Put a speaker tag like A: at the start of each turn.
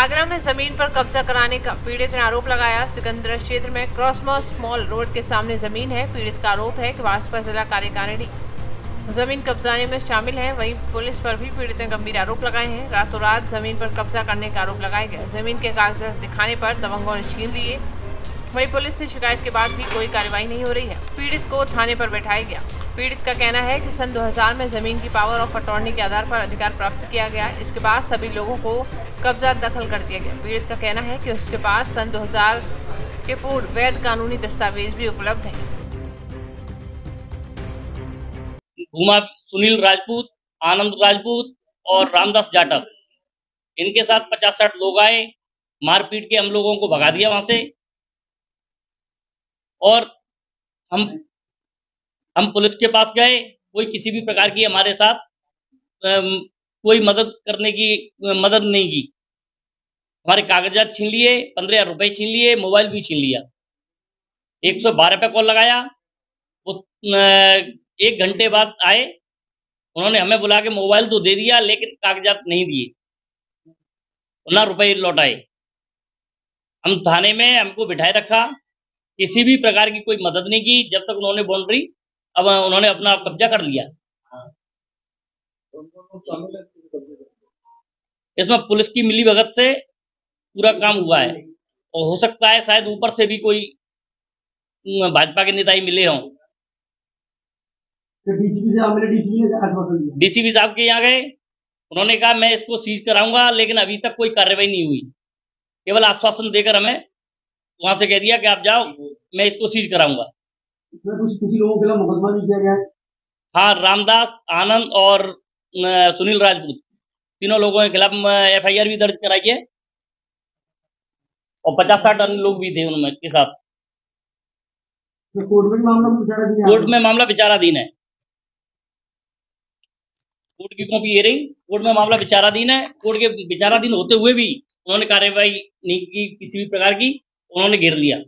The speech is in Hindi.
A: आगरा में ज़मीन पर कब्जा कराने का पीड़ित ने आरोप लगाया। सिकंदर क्षेत्र में क्रॉसमॉस मॉल रोड के सामने ज़मीन है। पीड़ित का आरोप है कि भाजपा जिला कार्यकारिणी ज़मीन कब्जाने में शामिल है। वहीं पुलिस पर भी पीड़ित ने गंभीर आरोप लगाए हैं। रातों रात ज़मीन पर कब्जा करने का आरोप लगाया गया। ज़मीन के कागजात दिखाने पर दबंगों ने छीन लिए। वहीं पुलिस से शिकायत के बाद भी कोई कार्रवाई नहीं हो रही है। पीड़ित को थाने पर बैठाया गया। पीड़ित का कहना है कि सन 2000 में ज़मीन की पावर ऑफ़ अटॉर्नी के आधार पर अधिकार प्राप्त किया गया। इसके बाद सभी लोगों को कब्जा दखल कर दिया गया। पीड़ित का कहना है कि उसके पास सन 2000 के पूर्व वैध कानूनी दस्तावेज़ भी उपलब्ध है।
B: सुनील राजपूत, आनंद राजपूत और रामदास जाटव। इनके साथ पचास साठ लोग आए, मारपीट के हम लोगों को भगा दिया वहाँ से। और हम हम पुलिस के पास गए, कोई किसी भी प्रकार की हमारे साथ कोई मदद करने की, मदद नहीं की। हमारे कागजात छीन लिए, पंद्रह हज़ार रुपए छीन लिए, मोबाइल भी छीन लिया। एक सौ बारह पे कॉल लगाया। वो एक घंटे बाद आए। उन्होंने हमें बुला के मोबाइल तो दे दिया, लेकिन कागजात नहीं दिए। ना रुपए लौटाए। हम थाने में हमको बिठाए रखा। किसी भी प्रकार की कोई मदद नहीं की। जब तक उन्होंने बाउंड्री अब उन्होंने अपना कब्जा कर लिया। इसमें पुलिस की मिली भगत से पूरा काम हुआ है। और हो सकता है शायद ऊपर से भी कोई भाजपा के नेता ही मिले हों। डीसीपी साहब के यहाँ गए। उन्होंने कहा मैं इसको सीज कराऊँगा लेकिन अभी तक कोई कार्रवाई नहीं हुई। केवल आश्वासन देकर हमें वहाँ से कह दिया कि आप जाओ मैं इसको सीज कराऊँगा।
C: इसमें कुछ किसी लोगों के खिलाफ मुकदमा भी किया गया है?
B: हाँ रामदास आनंद और सुनील राजपूत। तीनों लोगों के खिलाफ एफ़ आई आर भी दर्ज कराई है। और पचास साठ अन्य लोग भी थे उनमें के साथ।
C: कोर्ट में मामला विचाराधीन
B: कोर्ट में मामला विचाराधीन है। कोर्ट की कॉपी हियरिंग कोर्ट में मामला विचाराधीन है। कोर्ट के विचाराधीन होते हुए भी उन्होंने कार्रवाई नहीं की किसी भी प्रकार की उन्होंने घेर लिया।